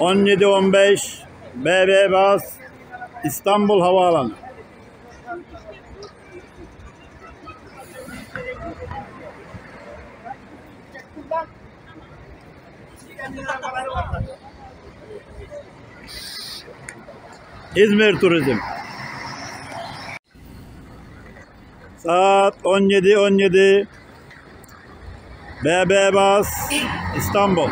17-15 BB Bas İstanbul Havaalanı. İzmir Turizm. Saat 17.17 BB Bas İstanbul.